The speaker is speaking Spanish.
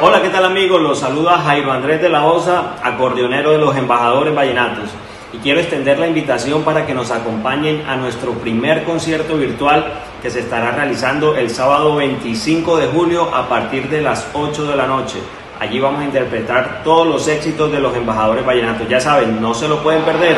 Hola, ¿qué tal amigos? Los saluda Jairo Andrés de la Osa, acordeonero de los embajadores vallenatos. Y quiero extender la invitación para que nos acompañen a nuestro primer concierto virtual que se estará realizando el sábado 25 de julio a partir de las 8 de la noche. Allí vamos a interpretar todos los éxitos de los embajadores vallenatos. Ya saben, no se lo pueden perder.